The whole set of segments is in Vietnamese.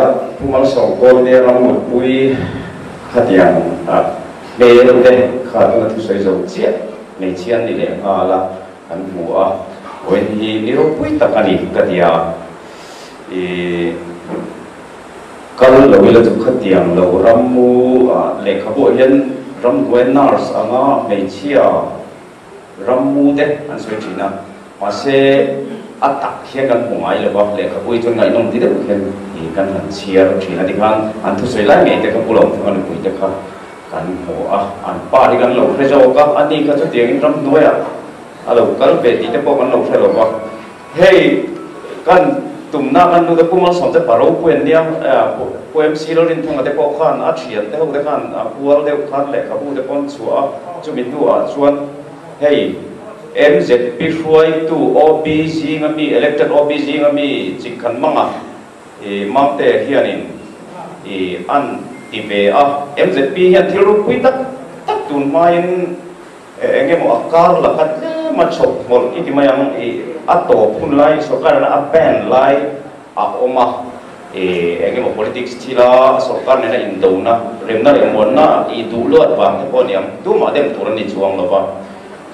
phụ mang pumal so ko de một pui hatiang à mê lo de kha thu sấy zo chia mê chian ni le à, là ăn mu a wen hi ni ro pui ta ka ni ka dia e kal lo ila tu khatiang lo ram mu le kha bo hian ram wen nars anga mê chia ram đấy de an soi china ma se atak hian kan hmu ai lo ba le ka pui chun ngai nom ti de hian i kan han chia ro thina di kan an thu soi lai me te ka pulom kan pui te kha kan hmu a an pa di kan lo hre zo ka an ni ka chu tiang in ram nuai a a lo kal pe ti te po kan lo hre lo ba hei kan tum na kan nu de pumal som te paro puen dia po em si lo rin thang te po khan a thian te ho te khan a pual de khan le ka bu te pon chu a chu min tu a chuan hei MZP Huai tu OBC ngami elected OBC ngami chikhan manga e mamte hianin e an tibe a MZP hian thilu pui tak tak tun main enge mo akar la khat ma chok mol iti mayang e ato phun lai sarkar na ban lai a oma e enge mo politics thila sarkar na indo na remna remon na i du lo atwang te poniam tu ma dem turan ni chuang lo ba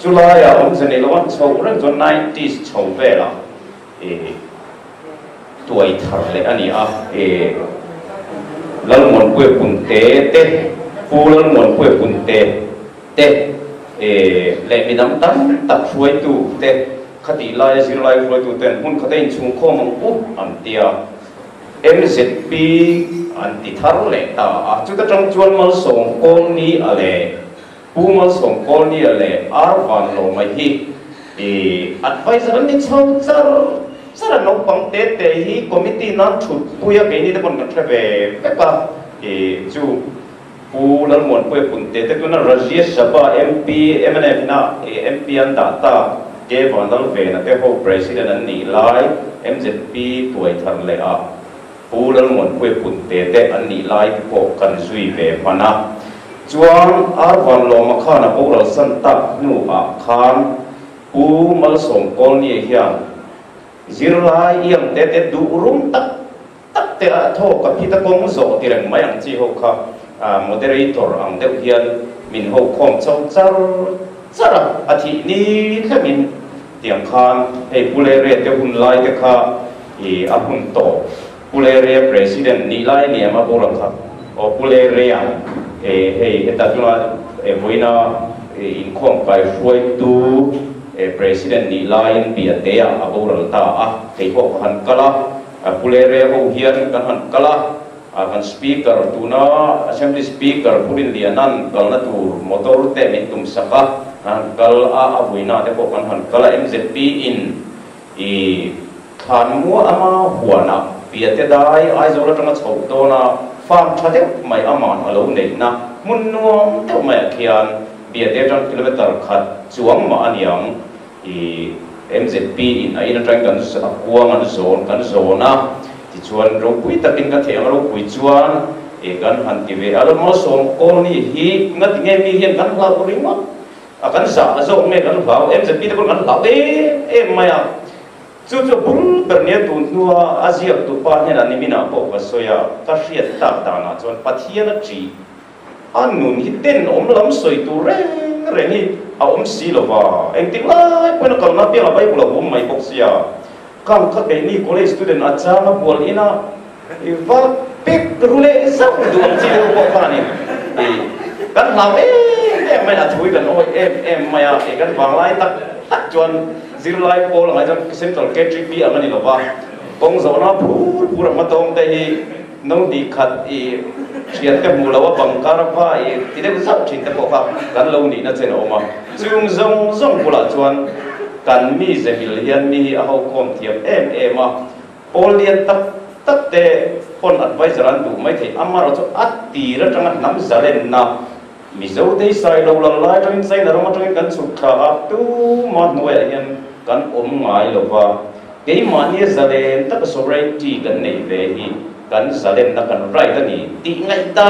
July à ông dân ông chầu rất cho 90s chầu về là tuổi thở lệ anh à lần muốn quê bùn tế tế phu lần muốn quê bùn tế tế lệ mi đắm tắm, tập phuay tu tế khát đi lai xin lai phuay tu tên hun khát đi chung khô mong úp am tia MZP an ti thar lệ ta à. Ta trong chuan mal song con ni à lệ Puma song koni ale arvan lo mai hi e advisor ni chau char sara no pang te te hi, committee nan thut puya ke ni de kon katre ve pe pa. E chu pu lal mon pu pun te te tuna rajya sabha mp mnf na mp e, an da ta, ke van dal ve na te ho, president an ni lai mzp tuai thar le a pu lal mon pu pun te te an ni lai po kan sui ve pana จวงอาร์วันลมข้านพวกเราสั้นตักนูบปาคานปูมาส่งกอนี่เฮียงจิรลายเอี่ยมเตเตดูรุมตักตักเตะโทกับพี่ตะกงส่งตีแรงไม่ยังจีหกครับอ่าโมเดเรเตอร์อังเดียวเฮียนมินหกคมเจ้าจารจารอาทินี้แค่มินเตียงคานให้ผู้เลเรียเตหุ่นลายเตค่ะอีอาหุ่นโตผู้เลเรีเประธานนี่ไลเนี่ยมาบอกเราครับโอ้ผู้เลเรีย pule re yang e hei eta tuna e voina in khom kai huai tu e president ni lain bi ate a aboral ta a hei ho han kala a pulere ho hian kan han kala a kan speaker tuna, assembly speaker purin lianan kalna tur, motor te min tum saka, han kal a avoina te po kan han kala mzp in, i khan mu ama huana bi ate dai, ai zo la tanga chau to na farm cha âm mai ở alo nei na mun nuam deuh mai khian. Bia te tang kilometer khat chuang ma aniang i MZP in ai na tang kan sa kuang an zone kan zona ti chuan ro pui takin ka the ro pui chuan e kan han ti ve alo mo som ko ni hi. Ngat nge mi hian kan hla ko ringa a kan sa zo me kan hla MZP te kan hla e e maya chu chu bul bernia tu nuwa azia tu pa ne na nimina po ka soya. Ka hriat ta ta na chuan pathian a chi. Anun hi ten om lam soi tu reng reng hi, a om si lo wa eng tik lai pon kal na pia bai bula bum mai bok sia. Kam kha ke ni college student a cha na bol ina i e, va pek rule sa du om chi lo ko pa ni. E kan lam e em mai na thui kan oi, em em mai a cái kan wang lai tak tak chuan zero life pol ngai jam central catering bi amani lo ba kong zo na phur phur ma tong te hi no di khat i chiat ka mu lawa bang kar pa i ti de zau thin te po pa kan lo ni na chen oma. Chung zong zong pula chuan kan mi ze mil hian mi a ho kom thiam em em a. Pol lian tak tak te pon advisor an du mai thei. Amar chu at ti ra tanga nam zalen na mi zo te sai lo lam lai tang sai na ro ma tang kan su kha ap tu ma nuai hian kan om ngai lo wa ke ma mani zalen tak sovereignty kan nei ve hi kan zalen na kan right ani ti ngai ta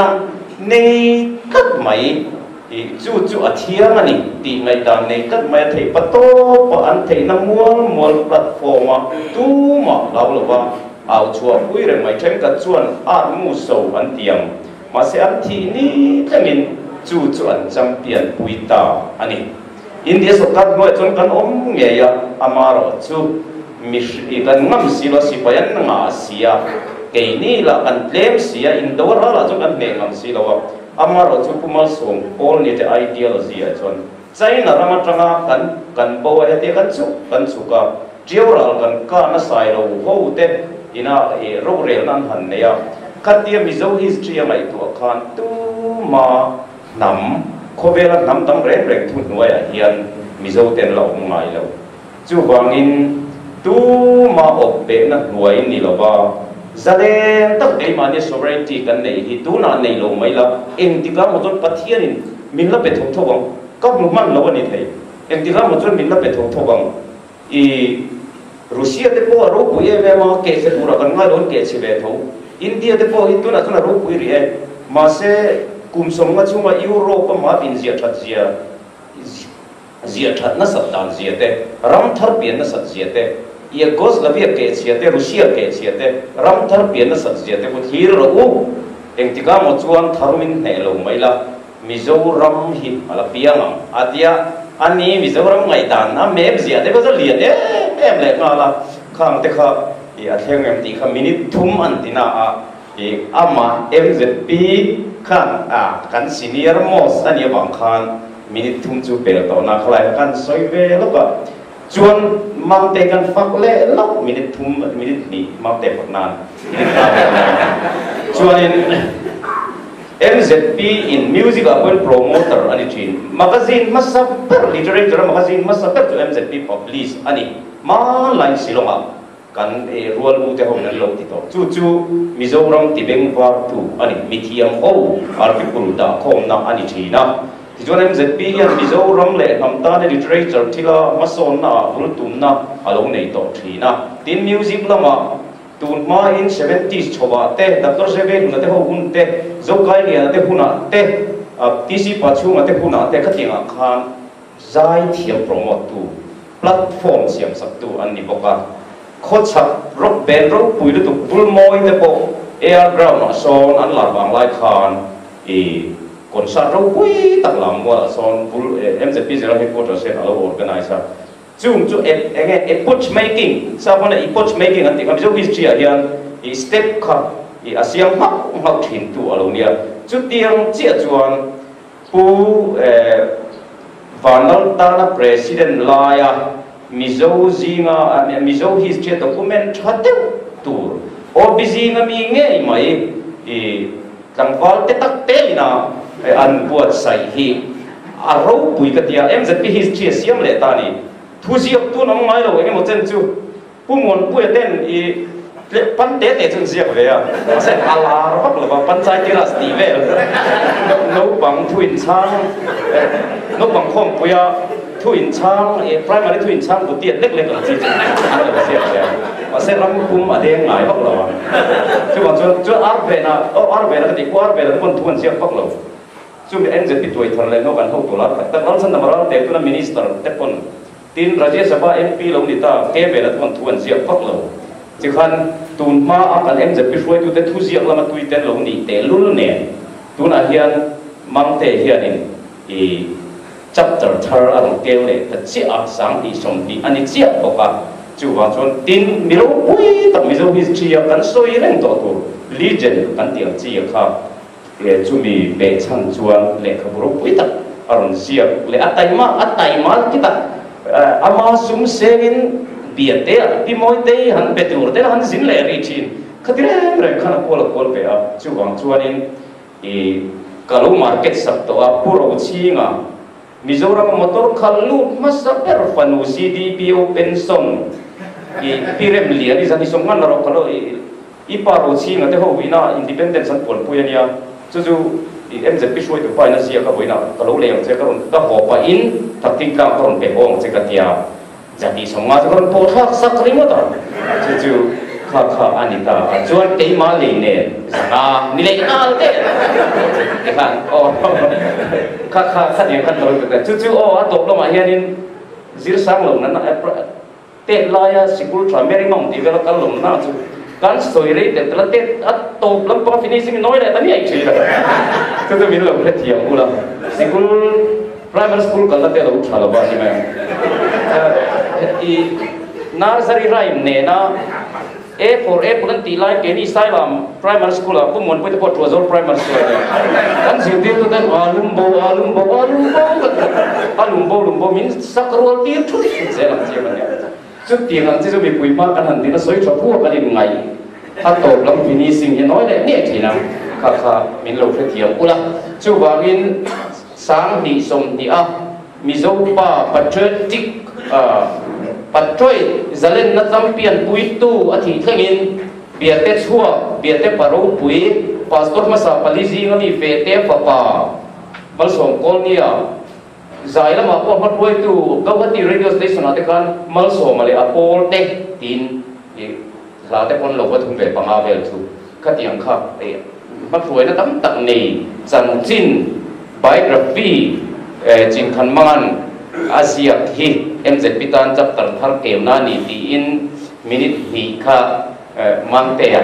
nei kat mai i chu chu a thiang ani ti ngai ta nei kat mai thei pa to pa an thei na mual mual platform a tu ma lo lo wa ao chua quý re mai thêm cả chuan a mu so an tiệm ma se an thi ni cái mình chu chuan trăm biển bùi ta anh India so kan ngoi chon kan om nge ya amaro chu mi kan ngam si lo si payan nga sia ke ni la kan tlem sia in do ra la chu kan ne ngam si lo amaro chu puma som pol ni te ideology a chon chai na rama tanga kan kan bo ya te kan chu kan chu ka jiawral kan ka na sai lo ho te ina e ro re nan han ne ya katia mizo history mai tu khan tu ma nam ko vela nam tam re nuôi thu hiền. Mi dâu mizo lậu lo lậu chú vàng in tu ma ốp bể nó nuôi ni lậu ba zalen tak mà mani sovereignty cần này thì tu là này lậu mấy la em thì có một chút bất thiên mình là bị thok thok wang có một man lậu anh thấy em thì có một chút mình là bị thok thok wang i Russia thì po à, ro ku ye mà kể sẽ se pura kan ngay luôn kể sẽ về thấu. India thì po hi tu là tu là ro ku ri mà sẽ se kum som nga chunga Europe ma bin zia that zia zia that na sat dan zia te ram thar pian na sat zia te Yugoslavia ke chia te Russia ke chia te ram thar pian na sat zia te ko thir ro u eng tika mo chuan tharumin ne lo mai la Mizoram hi ala piang atia ani Mizoram ngai đàn na map zia te ko za lian e em eh, le nga là khang te kha ya anh em ti kha minute thum an tina à e ama MZP khan a kan senior most ani bang khan minute thum chu pel to na khlai kan soi ve lo ba chuan mang te kan fak le lo minute thum ni mang te fak nan chuan in MZP in music appoint promoter ani chin magazine masaper literature magazine masaper to MZP publish ani ma line silonga kan e rual u te hom nan lo ti to chu chu mizoram ti beng war tu ani mithiam ho article da khom na ani thi na ti nên dịch bi hiện mizo ram lệ ta để literature thì là mason na vul tum na along nei to thi na tin music lama tun ma in 70s chowa te dr sebe na te ho un te zo kai ni te huna te tc pachu ma te huna te khatinga khan zai thiam promote tu platform siam sak tu an ni boka khốt kho chak rock band rock pui tu bul môi te bộ air ground son ăn lạt vàng lai khan e còn sa rau quý tặng lắm qua son bul em sẽ biết là headquarters sẽ ở organizer chung chu e e approach making sa pon approach making anh thì không biết history a hian i step kha i asiam hak hak thin tu lâu nia chu tiếng chia chuan pu e vanal ta na president laya à mizo zinga mizo che document thateu tu o bizinga mi nge mai i tangwal te tak te na an buat sai hi. A ro pui ka tia em zat pi che siam le ta ni thu si tu nong mai lo nge mo chen chu. Pu mon pu ten e le pan te te chen siak ve a se ala ro bak lo ba pan sai ti ras ti ve no bang thuin chang no bang khom pu ya thu in chang e primary thu in chang bu tiet lek lek la chi chi lo siak ve mà sẽ làm cũng mà đen ngài bắc lầu chứ còn cho cho áp về na ô, áp về là cái gì? Qua áp về là con thuần siêu bắc lầu chu mi en je pi toy thar le no kan ho to la ta ran san namara te tu na minister te pon tin rajya sabha mp lo ni ta ke be la ton thuan zia pak lo chi khan tun ma a kan em je pi shoi tu te thu zia la ma tui te lo ni te lul ne tu na hian mang te hian in i chapter thar an rong tel le ta chi a sáng ti sống đi anh chi a ko ka chu wa chon tin mi ro pui ta mi zo history kan soi ren tổ to legend kan ti chi kha le chumi be chan chuan le khaburo puita aron sia le ataima ataima kita ama sum segin biate pi moite han betur te han zin le ri chin khatire re khana pol pol pe a chu wang chuanin e lúc market sak to a puro ngang mizoram motor khalu masa per fanu cdpo pension e pirem lian ni zani songan ro khalo e iparo chinga te ho wina independence an pol puyania 就就 em sẽ biết suy được phải là gì các bạn nào cái lỗ liền sẽ các bạn các họ phải in thật tin cả các bạn bị bong sẽ cái tia jadi semua tu kan potak sakri mo ta ju ju kha kha anita chuan te ma le ne sanga ni le na te kan o kha kha kha ni kan tol ka chu chu o a tok lo ma hianin zir sang lo na te la ya sikul tra meri mong vela kal lo na chu kan soi re te tla te at to lam pa finishing noi le tani ai chila tu tu min lo le thiam ula sikul primary school kan te lo thala ba ni mai i nursery rhyme ne na A for A kan tilai ke ni sai lam primary school aku mohon pun dapat dua tuazol primary school kan sindi tu kan alum bo alum bo alum bo alum bo alum bo min sakrual dia tu je lam je man ya chút. Tiền ăn chứ bị quỳ ma căn hẳn thì nó soi cho phua cái ngày. Hát tổ lắm vì ni sinh hiện nói đấy nhẹ thì nào. Khá khá mình lâu phải thiయం ula chú bà mình sáng đi sông đi à mi dâu pa patriotic à patroi zalen na champion pui tu a thi thengin biate chua biate paro pui pastor ma sa palizi ngami ve te pa pa bal som kol nia zai lama ko mat pui tu. Gawati radio station ate kan mal so male tin. E la te pon lo wa thum ve pa nga vel thu khatiang kha e ma pui na tam tak nei chan biography chính khăn mang asia hi MZ pitan chap tar thar kem na ni ti in minute hi kha mangte ya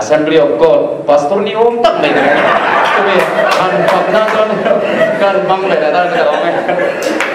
assembly of god pastor ni om tak mai na tu be kan pak na kan mang le da da da